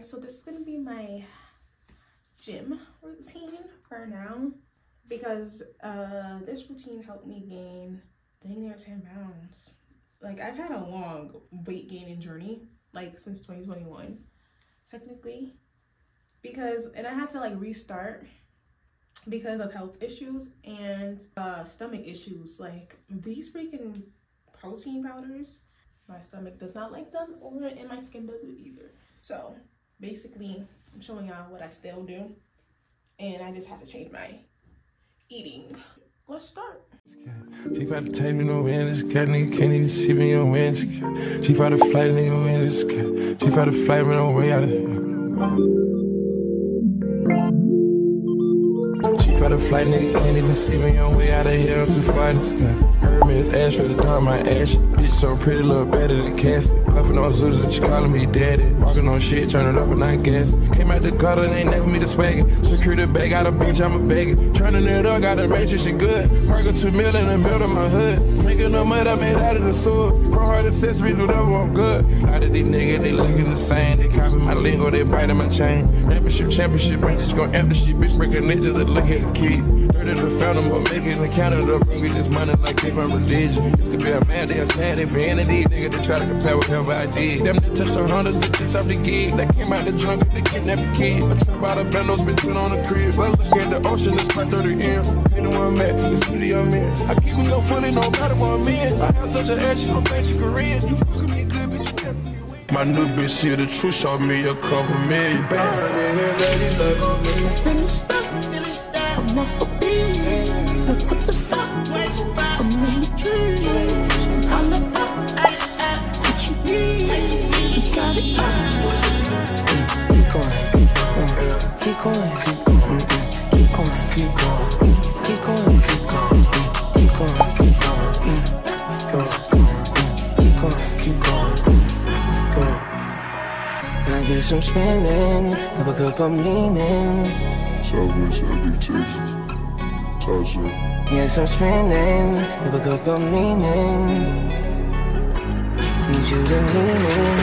so this is gonna be my gym routine for now because uh this routine helped me gain dang near 10 pounds. Like i've had a long weight gaining journey like since 2021 technically because and i had to like restart because of health issues and uh stomach issues. Like these freaking protein powders my stomach does not like them or and my skin doesn't either. So basically i'm showing y'all what i still do and i just have to change my eating let's start she tried to take me no win, this cat nigga can't even see me on win. She tried to flight nigga win, this cat. She tried to flight no way out of here. She tried to flight nigga can't even see me on way out of here. I'm too far in the Hermes ash for the dark, my ash. Bitch so pretty, look better than Cassie. Puffin' on Zooters and she calling me daddy. Walking on shit, turn it up and I gas. Came out the gutter, they never me the swaggin'. Secure the bag, got a bitch, I'm a begging. Turning it up, gotta make sure she good. Park a two mil in the middle of my hood. Drinking the mud I made out of the sewer. Pro hard accessories, whatever, I'm good. A lot of these niggas, they looking the same. They copy my lingo, they biting my chain. Championship, championship, ranges gon' empty shit. Bitch, breaking niggas, look at the kid. Heard of the fountain, but making the Canada. Bring me this money like they my religion. This could be a man, they a stand in vanity. Nigga, they try to compare whatever I did. Them that touched a hundred bitches off the gig. That came out the junk, they kidnapped the kid. I trap out of bendos, been put on the crib. But look at the ocean, it's my 30 M. You know where I'm at, the city I'm in. I keep me no fully, no matter what I'm in. I have touch your ass, you don't think you Korean. You fucking me good, bitch, you definitely win. My new bitch here, the truth showed me a couple million. Bad in here, lady, like I'm finna stop. I'm off a beat. Like, what the I'm spinning. I wake up, I'm leaning. Southwest LA, Texas. Top. Yes, I'm spinning, cup I'm leaning. Need you to lean in.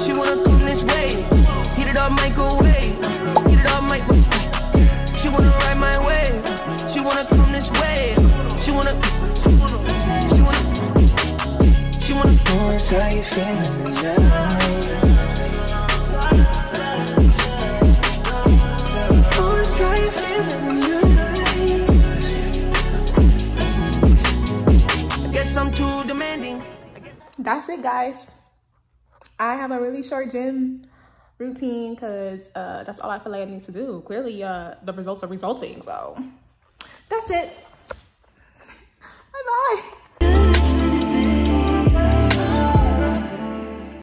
She wanna come this way, heat it up, microwave, heat it up, microwave. She wanna ride my way, she wanna come this way, she wanna, she wanna, she wanna, she wanna. Oh, how you feeling tonight. Guess I'm too demanding. that's it guys. I have a really short gym routine because uh that's all i feel like i need to do. Clearly uh the results are resulting so that's it